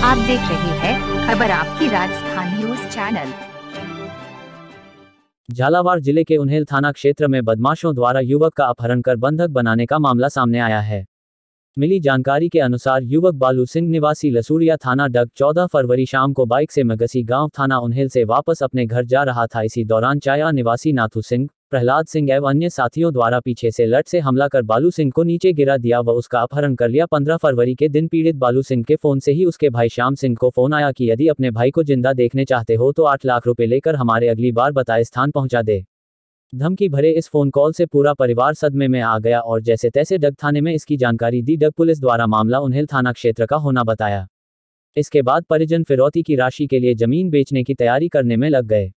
आप देख रहे हैं खबर आपकी राजस्थान न्यूज़ चैनल। झालावाड़ ज़िले के उन्हेल थाना क्षेत्र में बदमाशों द्वारा युवक का अपहरण कर बंधक बनाने का मामला सामने आया है। मिली जानकारी के अनुसार युवक बालू सिंह निवासी लसूरिया थाना डग 14 फरवरी शाम को बाइक से मगसी गाँव थाना उन्हेल से वापस अपने घर जा रहा था। इसी दौरान चाया निवासी नाथू सिंह प्रहलाद सिंह एवं अन्य साथियों द्वारा पीछे से लट से हमला कर बालू सिंह को नीचे गिरा दिया व उसका अपहरण कर लिया। 15 फरवरी के दिन पीड़ित बालू सिंह के फ़ोन से ही उसके भाई श्याम सिंह को फ़ोन आया कि यदि अपने भाई को ज़िंदा देखने चाहते हो तो आठ लाख रुपए लेकर हमारे अगली बार बताए स्थान पहुँचा दे। धमकी भरे इस फ़ोन कॉल से पूरा परिवार सदमे में आ गया और जैसे तैसे डग थाने में इसकी जानकारी दी, डग पुलिस द्वारा मामला उन्हेल थाना क्षेत्र का होना बताया। इसके बाद परिजन फिरौती की राशि के लिए ज़मीन बेचने की तैयारी करने में लग गए।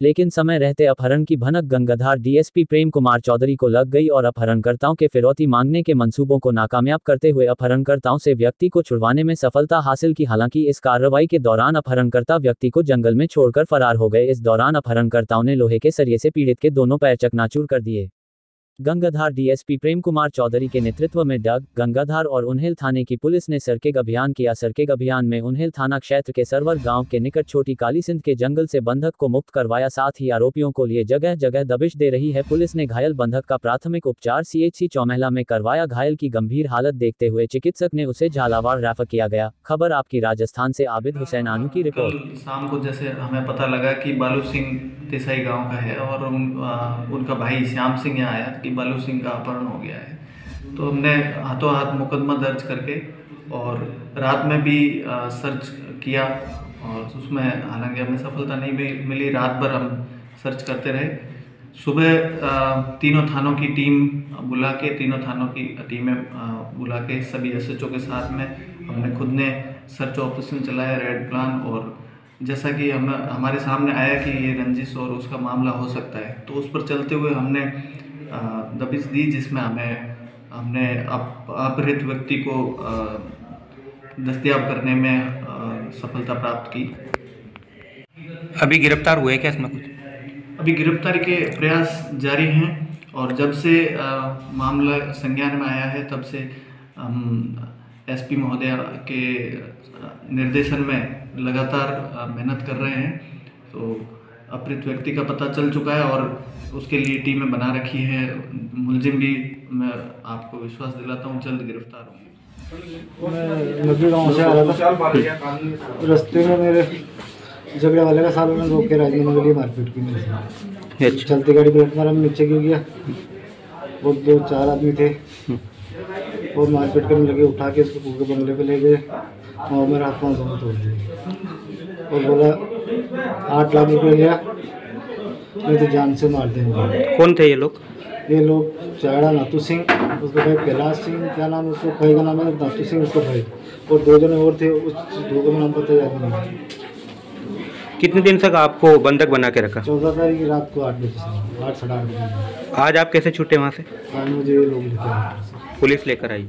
लेकिन समय रहते अपहरण की भनक गंगाधार डीएसपी प्रेम कुमार चौधरी को लग गई और अपहरणकर्ताओं के फिरौती मांगने के मंसूबों को नाकामयाब करते हुए अपहरणकर्ताओं से व्यक्ति को छुड़वाने में सफलता हासिल की। हालाँकि इस कार्रवाई के दौरान अपहरणकर्ता व्यक्ति को जंगल में छोड़कर फरार हो गए। इस दौरान अपहरणकर्ताओं ने लोहे के सरिये से पीड़ित के दोनों पैर चकनाचूर कर दिए। गंगाधार डीएसपी प्रेम कुमार चौधरी के नेतृत्व में डग, गंगाधार और उन्हेल थाने की पुलिस ने सर्केग अभियान किया। सर्केग अभियान में उन्हेल थाना क्षेत्र के सरवर गाँव के निकट छोटी काली सिंध के जंगल से बंधक को मुक्त करवाया। साथ ही आरोपियों को लिए जगह जगह दबिश दे रही है। पुलिस ने घायल बंधक का प्राथमिक उपचार सीएचसी चौमहला में करवाया। घायल की गंभीर हालत देखते हुए चिकित्सक ने उसे झालावाड़ रेफर किया गया। खबर आपकी राजस्थान से, आबिद हुसैन आनू की रिपोर्ट। शाम को जैसे हमें पता लगा कि बालू सिंह देसाई गाँव का है और उनका भाई श्याम सिंह यहाँ आया कि बालू सिंह का अपहरण हो गया है। तो हमने हाथों हाथ मुकदमा दर्ज करके और रात में भी सर्च किया और उसमें हालाँकि हमें सफलता नहीं मिली। रात भर हम सर्च करते रहे। सुबह तीनों थानों की टीम बुला के, तीनों थानों की टीमें बुला के सभी एसएचओ के साथ में हमने खुद ने सर्च ऑपरेशन चलाया रेड प्लान और जैसा कि हम, हमारे सामने आया कि ये रंजिश और उसका मामला हो सकता है। तो उस पर चलते हुए हमने दबिश दी जिसमें हमें हमने अप अपहृत व्यक्ति को दस्तियाब करने में सफलता प्राप्त की। अभी गिरफ़्तार हुए क्या इसमें कुछ? अभी गिरफ्तारी के प्रयास जारी हैं और जब से मामला संज्ञान में आया है तब से हम एसपी महोदय के निर्देशन में लगातार मेहनत कर रहे हैं। तो अपहृत व्यक्ति का पता चल चुका है और उसके लिए टीमें बना रखी है। मुलजिम भी मैं आपको विश्वास दिलाता हूँ जल्द गिरफ़्तार होंगे। मैं गाँव से आ रहा था। रास्ते में मेरे झगड़े वाले का सालों ने रोक के राज़ी के लिए मारपीट की मेरे अच्छा। चलती गाड़ी ब्रेक मारा नीचे गिर गया। वो दो चार आदमी थे। वो मारपीट करने लगे उठा के उसको पूरे बंगले पे ले गए और मेरा हाथ पाँव दोनों तोड़ दिए और बोला आठ लाख रुपए लिया। नहीं तो जान से मार देंगे। कौन थे ये लोग? ये लोग चाड़ा नातू सिंह उसका भाई कैलाश सिंह क्या नाम है उसको? भाई का नाम है नातू सिंह उसका भाई। और दो जने और थे उस दो का नाम पता याद नहीं कितने दिन तक आपको बंधक बना के रखा? चौदह तारीख की रात को आठ बजे आठ साढ़े आठ बजे। आज आप कैसे छूटे वहाँ से? आज मुझे ये लोग पुलिस लेकर आई।